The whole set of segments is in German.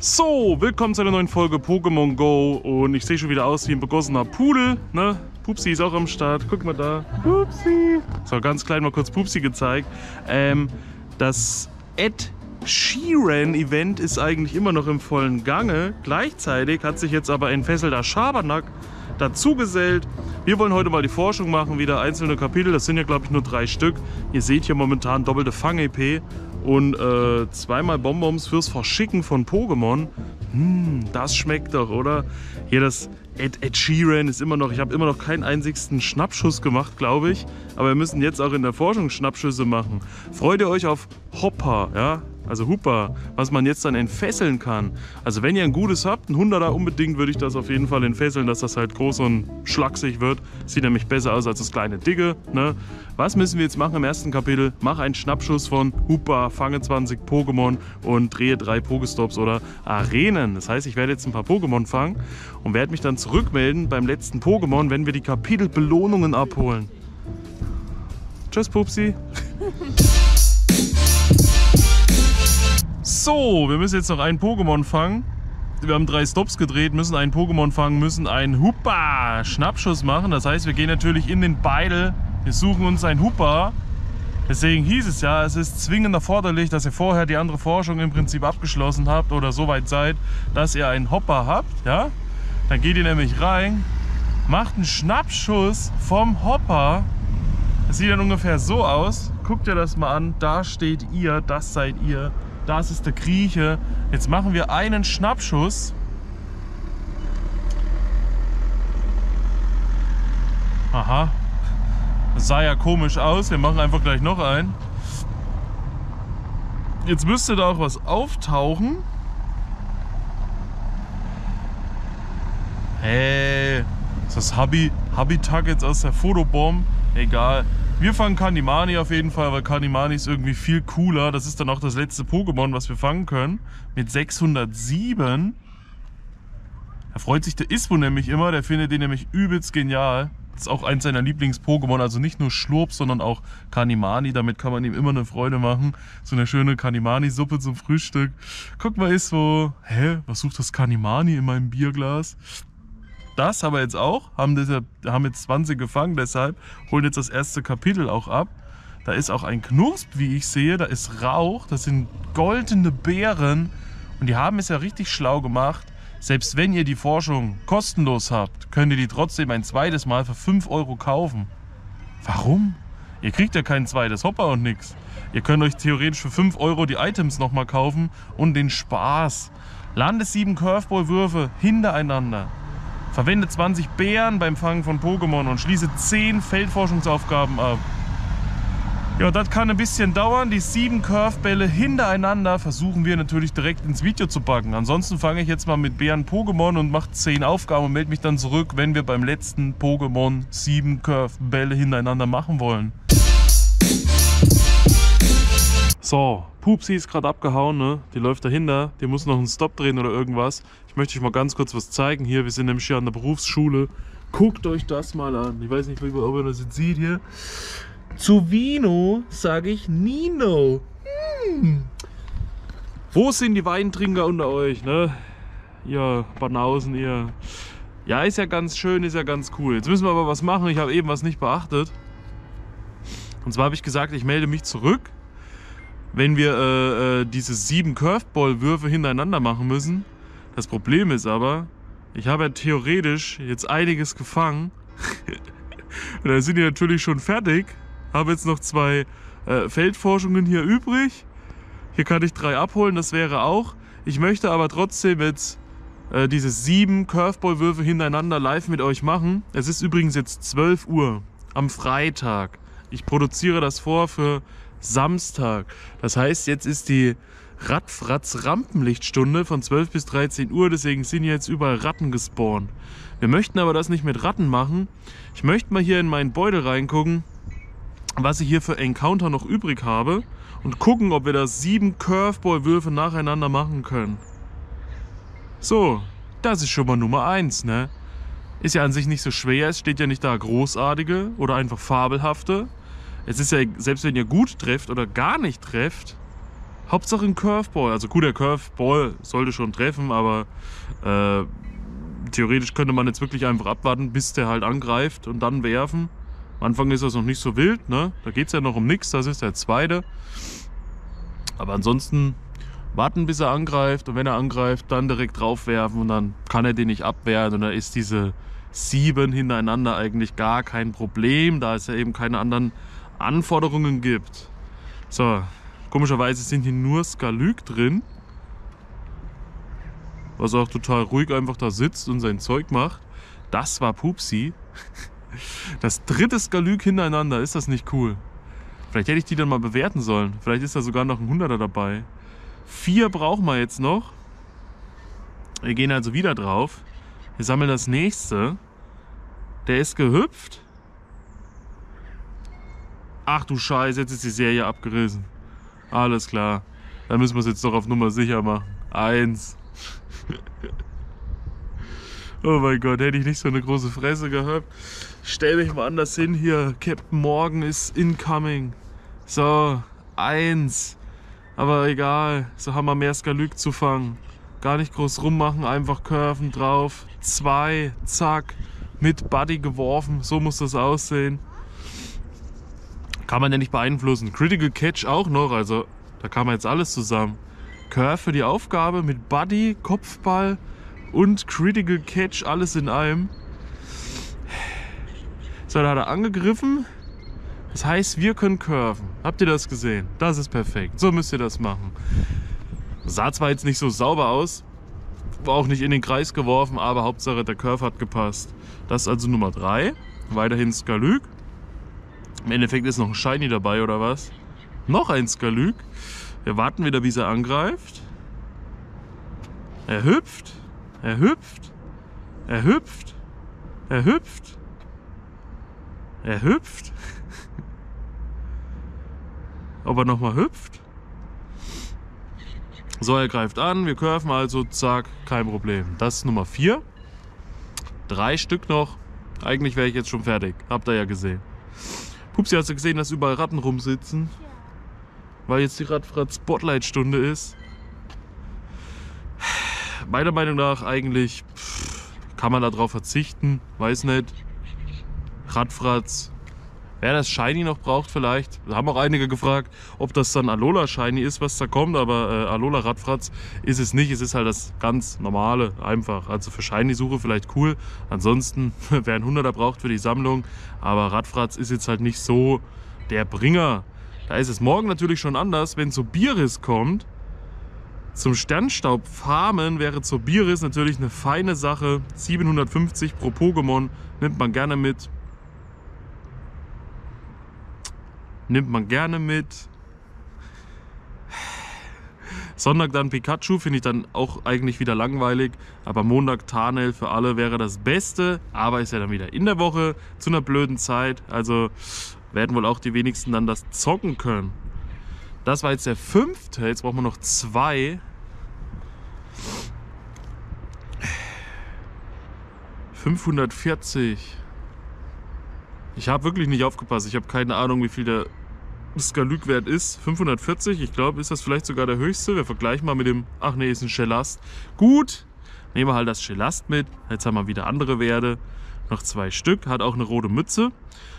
So, willkommen zu einer neuen Folge Pokémon Go und ich sehe schon wieder aus wie ein begossener Pudel, ne? Pupsi ist auch am Start, guck mal da. Pupsi. So, ganz klein mal kurz Pupsi gezeigt. Ähm, das Ed Sheeran Event ist eigentlich immer noch im vollen Gange. Gleichzeitig hat sich jetzt aber ein fesselnder Schabernack dazugesellt. Wir wollen heute mal die Forschung machen, wieder einzelne Kapitel. Das sind ja, glaube ich, nur drei Stück. Ihr seht hier momentan doppelte Fang-EP und äh, zweimal Bonbons fürs Verschicken von Pokémon. Hm, das schmeckt doch, oder? Hier das Ed, Ed Sheeran ist immer noch, ich habe immer noch keinen einzigsten Schnappschuss gemacht, glaube ich. Aber wir müssen jetzt auch in der Forschung Schnappschüsse machen. Freut ihr euch auf Hopper, ja? Also Hooper, was man jetzt dann entfesseln kann. Also wenn ihr ein gutes habt, ein 100er unbedingt, würde ich das auf jeden Fall entfesseln, dass das halt groß und schlaksig wird. Sieht nämlich besser aus als das kleine Dicke. Ne? Was müssen wir jetzt machen im ersten Kapitel? Mach einen Schnappschuss von Hooper, fange 20 Pokémon und drehe drei Pokestops oder Arenen. Das heißt, ich werde jetzt ein paar Pokémon fangen und werde mich dann zurückmelden beim letzten Pokémon, wenn wir die Kapitelbelohnungen abholen. Tschüss, Pupsi. So, wir müssen jetzt noch einen Pokémon fangen. Wir haben drei Stops gedreht, müssen einen Pokémon fangen, müssen einen Hoopa Schnappschuss machen. Das heißt, wir gehen natürlich in den Beidel. Wir suchen uns einen Hoopa. Deswegen hieß es ja, es ist zwingend erforderlich, dass ihr vorher die andere Forschung im Prinzip abgeschlossen habt oder so weit seid, dass ihr einen Hopper habt. Ja? Dann geht ihr nämlich rein, macht einen Schnappschuss vom Hopper. Das sieht dann ungefähr so aus. Guckt ihr das mal an. Da steht ihr, das seid ihr. Das ist der Grieche. Jetzt machen wir einen Schnappschuss. Aha. Das sah ja komisch aus. Wir machen einfach gleich noch einen. Jetzt müsste da auch was auftauchen. Hey, ist das Habi, Habitat jetzt aus der Fotobomb? Egal. Wir fangen Kanimani auf jeden Fall, weil Kanimani ist irgendwie viel cooler. Das ist dann auch das letzte Pokémon, was wir fangen können. Mit 607. Da freut sich der Ispo nämlich immer. Der findet den nämlich übelst genial. Das ist auch eins seiner Lieblings-Pokémon. Also nicht nur Schlurp, sondern auch Kanimani. Damit kann man ihm immer eine Freude machen. So eine schöne Kanimani-Suppe zum Frühstück. Guck mal, Ispo. Hä? Was sucht das Kanimani in meinem Bierglas? Das haben wir jetzt auch, haben, deshalb, haben jetzt 20 gefangen, deshalb holen jetzt das erste Kapitel auch ab. Da ist auch ein Knusp, wie ich sehe, da ist Rauch, das sind goldene Beeren und die haben es ja richtig schlau gemacht. Selbst wenn ihr die Forschung kostenlos habt, könnt ihr die trotzdem ein zweites Mal für 5 Euro kaufen. Warum? Ihr kriegt ja kein zweites Hopper und nix. Ihr könnt euch theoretisch für 5 Euro die Items nochmal kaufen und den Spaß. Lande 7 Curveball-Würfe hintereinander. Verwende 20 Bären beim Fangen von Pokémon und schließe 10 Feldforschungsaufgaben ab. Ja, das kann ein bisschen dauern. Die sieben Curvebälle hintereinander versuchen wir natürlich direkt ins Video zu packen. Ansonsten fange ich jetzt mal mit Bären Pokémon und mache 10 Aufgaben und melde mich dann zurück, wenn wir beim letzten Pokémon sieben Curvebälle hintereinander machen wollen. So, Pupsi ist gerade abgehauen, ne? Die läuft dahinter. Die muss noch einen Stop drehen oder irgendwas. Ich möchte euch mal ganz kurz was zeigen hier. Wir sind nämlich hier an der Berufsschule. Guckt euch das mal an. Ich weiß nicht, ob ihr das jetzt seht hier. Zu Vino sage ich Nino. Hm. Wo sind die Weintrinker unter euch, ne? Ihr Banausen, ihr. Ja, ist ja ganz schön, ist ja ganz cool. Jetzt müssen wir aber was machen. Ich habe eben was nicht beachtet. Und zwar habe ich gesagt, ich melde mich zurück wenn wir äh, äh, diese sieben Curveball-Würfe hintereinander machen müssen. Das Problem ist aber, ich habe ja theoretisch jetzt einiges gefangen. Und dann sind die natürlich schon fertig. Habe jetzt noch zwei äh, Feldforschungen hier übrig. Hier kann ich drei abholen, das wäre auch. Ich möchte aber trotzdem jetzt äh, diese sieben Curveball-Würfe hintereinander live mit euch machen. Es ist übrigens jetzt 12 Uhr am Freitag. Ich produziere das vor für Samstag. Das heißt, jetzt ist die Radfratz-Rampenlichtstunde von 12 bis 13 Uhr, deswegen sind jetzt überall Ratten gespawnt. Wir möchten aber das nicht mit Ratten machen. Ich möchte mal hier in meinen Beutel reingucken, was ich hier für Encounter noch übrig habe und gucken, ob wir da sieben Curveball-Würfe nacheinander machen können. So, das ist schon mal Nummer 1, ne? Ist ja an sich nicht so schwer, es steht ja nicht da großartige oder einfach fabelhafte. Es ist ja, selbst wenn ihr gut trefft oder gar nicht trefft, Hauptsache ein Curveball. Also gut, der Curveball sollte schon treffen, aber äh, theoretisch könnte man jetzt wirklich einfach abwarten, bis der halt angreift und dann werfen. Am Anfang ist das noch nicht so wild, ne? Da geht es ja noch um nichts, das ist der zweite. Aber ansonsten warten, bis er angreift und wenn er angreift, dann direkt draufwerfen und dann kann er den nicht abwehren und dann ist diese sieben hintereinander eigentlich gar kein Problem, da es ja eben keine anderen Anforderungen gibt. So, komischerweise sind hier nur Skalyk drin, was auch total ruhig einfach da sitzt und sein Zeug macht. Das war Pupsi. Das dritte Skalyk hintereinander, ist das nicht cool? Vielleicht hätte ich die dann mal bewerten sollen. Vielleicht ist da sogar noch ein Hunderter dabei. Vier brauchen wir jetzt noch. Wir gehen also wieder drauf. Wir sammeln das nächste. Der ist gehüpft. Ach du Scheiße, jetzt ist die Serie abgerissen. Alles klar. Dann müssen wir es jetzt doch auf Nummer sicher machen. Eins. oh mein Gott, hätte ich nicht so eine große Fresse gehabt. Stell mich mal anders hin hier. Captain Morgan ist incoming. So, eins. Aber egal, so haben wir mehr Skalyk zu fangen. Gar nicht groß rummachen, einfach curven drauf. Zwei, zack, mit Buddy geworfen. So muss das aussehen. Kann man ja nicht beeinflussen. Critical Catch auch noch, also da kam jetzt alles zusammen. Curve für die Aufgabe mit Buddy, Kopfball und Critical Catch, alles in einem. So, da hat er angegriffen. Das heißt, wir können curven. Habt ihr das gesehen? Das ist perfekt. So müsst ihr das machen. Sah zwar jetzt nicht so sauber aus, war auch nicht in den Kreis geworfen, aber Hauptsache der Curve hat gepasst. Das ist also Nummer 3. Weiterhin Skalyk. Im Endeffekt ist noch ein Shiny dabei, oder was? Noch ein Skalyk. Wir warten wieder, bis er angreift. Er hüpft. Er hüpft. Er hüpft. Er hüpft. Er hüpft. Ob er nochmal hüpft? So, er greift an. Wir curven also. Zack, kein Problem. Das ist Nummer 4. Drei Stück noch. Eigentlich wäre ich jetzt schon fertig. Habt ihr ja gesehen. Pupsi, hast du gesehen, dass überall Ratten rumsitzen? Weil jetzt die Radfahrt Spotlight-Stunde ist. Meiner Meinung nach eigentlich pff, kann man darauf verzichten. Weiß nicht. Radfratz. Wer das Shiny noch braucht vielleicht, haben auch einige gefragt, ob das dann Alola Shiny ist, was da kommt, aber äh, Alola Radfratz ist es nicht, es ist halt das ganz normale, einfach. Also für Shiny-Suche vielleicht cool, ansonsten, wer ein 100er braucht für die Sammlung, aber Radfratz ist jetzt halt nicht so der Bringer. Da ist es morgen natürlich schon anders, wenn Sobiris kommt. Zum Sternstaub farmen wäre Zobiris natürlich eine feine Sache. 750 pro Pokémon nimmt man gerne mit. Nimmt man gerne mit. Sonntag dann Pikachu, finde ich dann auch eigentlich wieder langweilig. Aber Montag Tarnel für alle wäre das Beste. Aber ist ja dann wieder in der Woche zu einer blöden Zeit. Also werden wohl auch die wenigsten dann das zocken können. Das war jetzt der fünfte. Jetzt brauchen wir noch zwei. ...540. Ich habe wirklich nicht aufgepasst. Ich habe keine Ahnung, wie viel der Skalyk-Wert ist. 540, ich glaube, ist das vielleicht sogar der höchste. Wir vergleichen mal mit dem, ach nee, ist ein Schellast. Gut, nehmen wir halt das Schellast mit. Jetzt haben wir wieder andere Werte. Noch zwei Stück, hat auch eine rote Mütze.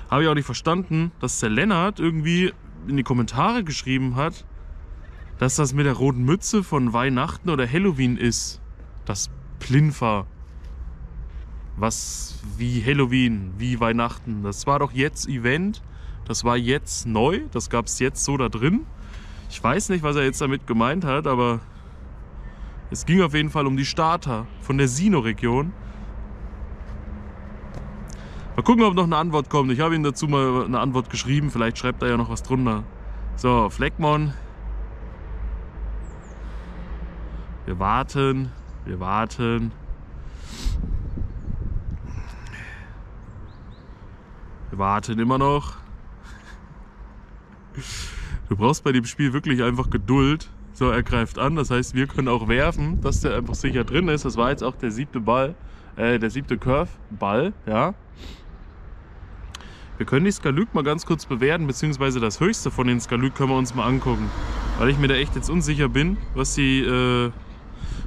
Habe ich auch nicht verstanden, dass der Lennart irgendwie in die Kommentare geschrieben hat, dass das mit der roten Mütze von Weihnachten oder Halloween ist. Das Plinfer. Was wie Halloween, wie Weihnachten. Das war doch jetzt Event das war jetzt neu, das gab es jetzt so da drin. Ich weiß nicht, was er jetzt damit gemeint hat, aber es ging auf jeden Fall um die Starter von der Sino-Region. Mal gucken, ob noch eine Antwort kommt. Ich habe ihm dazu mal eine Antwort geschrieben. Vielleicht schreibt er ja noch was drunter. So, Fleckmon. Wir warten. Wir warten. Warten immer noch. Du brauchst bei dem Spiel wirklich einfach Geduld. So, er greift an, das heißt, wir können auch werfen, dass der einfach sicher drin ist. Das war jetzt auch der siebte Ball, äh, der siebte Curve-Ball, ja. Wir können die Skalyk mal ganz kurz bewerten, beziehungsweise das höchste von den Skalyk können wir uns mal angucken. Weil ich mir da echt jetzt unsicher bin, was die äh,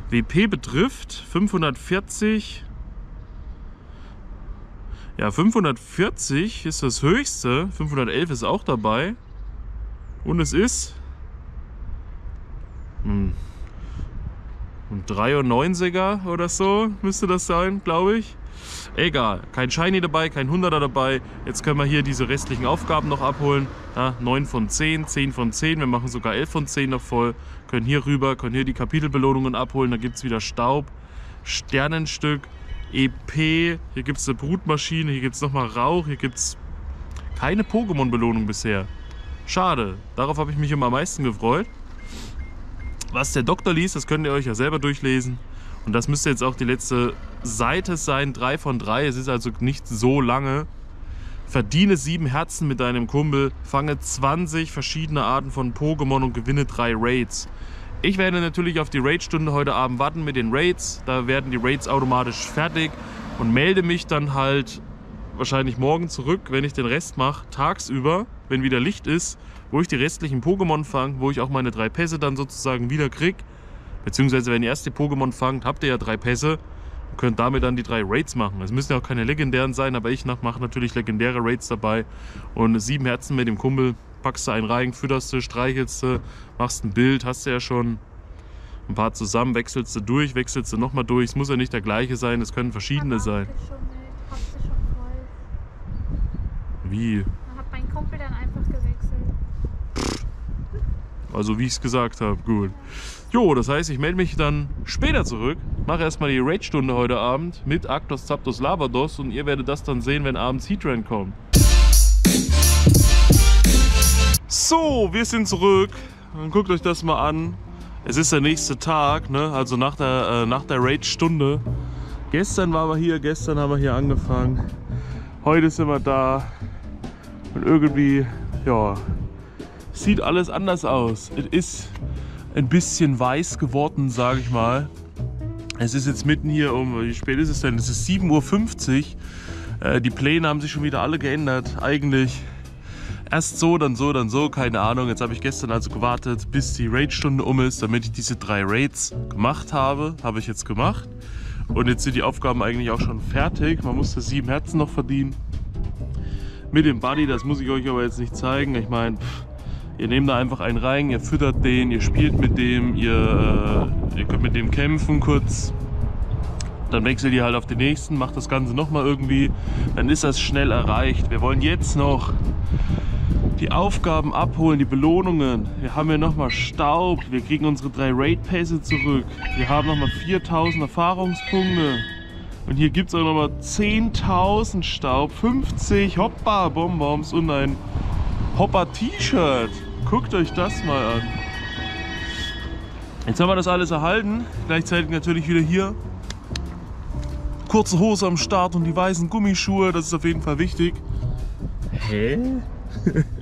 WP betrifft. 540. Ja, 540 ist das höchste. 511 ist auch dabei. Und es ist hm, ein 93er oder so müsste das sein, glaube ich. Egal, kein Shiny dabei, kein 100er dabei. Jetzt können wir hier diese restlichen Aufgaben noch abholen. Ja, 9 von 10, 10 von 10, wir machen sogar 11 von 10 noch voll. Können hier rüber, können hier die Kapitelbelohnungen abholen. Da gibt es wieder Staub, Sternenstück, EP. Hier gibt es eine Brutmaschine, hier gibt es nochmal Rauch, hier gibt es keine Pokémon-Belohnung bisher. Schade, darauf habe ich mich immer am meisten gefreut. Was der Doktor liest, das könnt ihr euch ja selber durchlesen. Und das müsste jetzt auch die letzte Seite sein, 3 von 3. Es ist also nicht so lange. Verdiene sieben Herzen mit deinem Kumpel, fange 20 verschiedene Arten von Pokémon und gewinne drei Raids. Ich werde natürlich auf die Raid-Stunde heute Abend warten mit den Raids. Da werden die Raids automatisch fertig und melde mich dann halt wahrscheinlich morgen zurück, wenn ich den Rest mache, tagsüber, wenn wieder Licht ist, wo ich die restlichen Pokémon fange, wo ich auch meine drei Pässe dann sozusagen wieder krieg. Beziehungsweise wenn ihr erst die Pokémon fangt, habt ihr ja drei Pässe und könnt damit dann die drei Raids machen. Es müssen ja auch keine legendären sein, aber ich mache natürlich legendäre Raids dabei. Und sieben Herzen mit dem Kumpel, packst du einen rein, fütterst du, streichelst du, machst ein Bild, hast du ja schon ein paar zusammen, wechselst du durch, wechselst du nochmal durch. Es muss ja nicht der gleiche sein, es können verschiedene sein. Wie? Dann hat mein Kumpel dann einfach gewechselt. Also wie ich es gesagt habe, gut. Jo, das heißt, ich melde mich dann später zurück, mache erstmal die Raid-Stunde heute Abend mit Actos Zapdos Lavados und ihr werdet das dann sehen, wenn abends Heatran kommt. So, wir sind zurück. Guckt euch das mal an. Es ist der nächste Tag, ne? also nach der, äh, der Raid-Stunde. Gestern waren wir hier, gestern haben wir hier angefangen. Heute sind wir da. Und irgendwie, ja, sieht alles anders aus. Es ist ein bisschen weiß geworden, sage ich mal. Es ist jetzt mitten hier um, wie spät ist es denn? Es ist 7.50 Uhr. Äh, die Pläne haben sich schon wieder alle geändert. Eigentlich erst so, dann so, dann so, keine Ahnung. Jetzt habe ich gestern also gewartet, bis die Raid-Stunde um ist, damit ich diese drei Raids gemacht habe. Habe ich jetzt gemacht. Und jetzt sind die Aufgaben eigentlich auch schon fertig. Man musste sieben Herzen noch verdienen. Mit dem Buddy, das muss ich euch aber jetzt nicht zeigen. Ich meine, Ihr nehmt da einfach einen rein, ihr füttert den, ihr spielt mit dem, ihr, äh, ihr könnt mit dem kämpfen kurz. Dann wechselt ihr halt auf den nächsten, macht das Ganze nochmal irgendwie. Dann ist das schnell erreicht. Wir wollen jetzt noch die Aufgaben abholen, die Belohnungen. Wir haben hier nochmal Staub. Wir kriegen unsere drei Raid-Pässe zurück. Wir haben nochmal 4000 Erfahrungspunkte. Und hier gibt es auch nochmal 10.000 Staub, 50 Hoppa-Bonbons und ein Hopper-T-Shirt. Guckt euch das mal an. Jetzt haben wir das alles erhalten. Gleichzeitig natürlich wieder hier. Kurze Hose am Start und die weißen Gummischuhe. Das ist auf jeden Fall wichtig. Hä?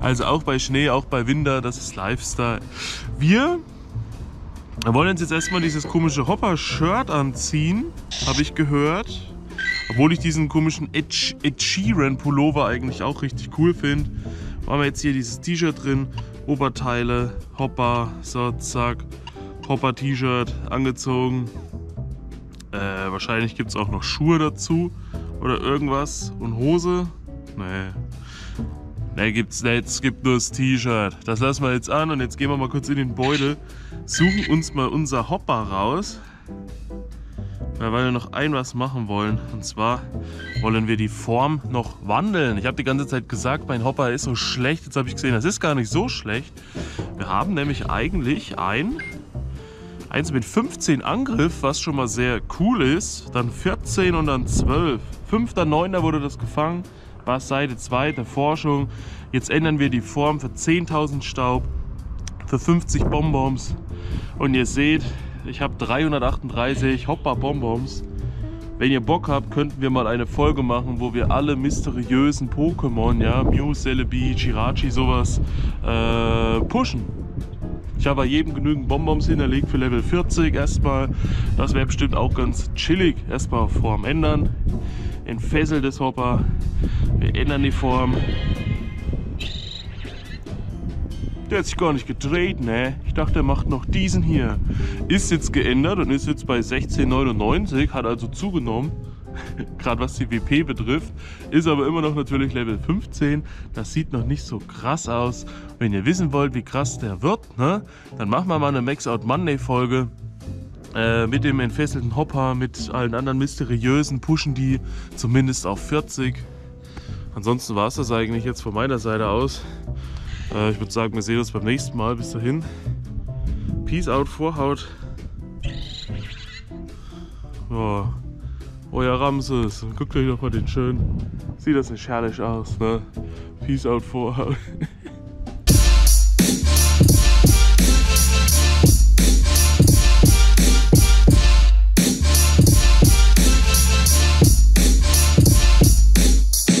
also auch bei Schnee, auch bei Winter. Das ist Lifestyle. Wir wollen uns jetzt erstmal dieses komische Hopper-Shirt anziehen. Habe ich gehört. Obwohl ich diesen komischen Ed, Sheeran Pullover eigentlich auch richtig cool finde. Haben wir jetzt hier dieses T-Shirt drin, Oberteile, Hopper, so zack, Hopper T-Shirt angezogen. Äh, wahrscheinlich gibt es auch noch Schuhe dazu oder irgendwas und Hose. Nee. Nee, gibt's nicht. Es gibt nur das T-Shirt. Das lassen wir jetzt an und jetzt gehen wir mal kurz in den Beutel. Suchen uns mal unser Hopper raus weil wir noch ein was machen wollen. Und zwar wollen wir die Form noch wandeln. Ich habe die ganze Zeit gesagt, mein Hopper ist so schlecht. Jetzt habe ich gesehen, das ist gar nicht so schlecht. Wir haben nämlich eigentlich ein eins mit 15 Angriff, was schon mal sehr cool ist. Dann 14 und dann 12. 5.9. wurde das gefangen. War Seite 2 der Forschung. Jetzt ändern wir die Form für 10.000 Staub, für 50 Bonbons. Und ihr seht, ich habe 338 Hopper Bonbons. Wenn ihr Bock habt, könnten wir mal eine Folge machen, wo wir alle mysteriösen Pokémon, ja, Mew, Celebi, Chirachi, sowas, äh, pushen. Ich habe bei jedem genügend Bonbons hinterlegt für Level 40 erstmal. Das wäre bestimmt auch ganz chillig. Erstmal Form ändern. Entfesseltes Hopper. Wir ändern die Form. Der hat sich gar nicht gedreht, ne? Ich dachte, er macht noch diesen hier. Ist jetzt geändert und ist jetzt bei 16,99, hat also zugenommen. Gerade was die WP betrifft. Ist aber immer noch natürlich Level 15. Das sieht noch nicht so krass aus. Wenn ihr wissen wollt, wie krass der wird, ne? Dann machen wir mal eine Max Out Monday Folge. Äh, mit dem entfesselten Hopper, mit allen anderen mysteriösen pushen die zumindest auf 40. Ansonsten war es das eigentlich jetzt von meiner Seite aus. Äh, ich würde sagen, wir sehen uns beim nächsten Mal. Bis dahin. Peace out, Vorhaut. Ja. Euer Ramses. Guckt euch doch mal den schön. Sieht das nicht herrlich aus, ne? Peace out, Vorhaut.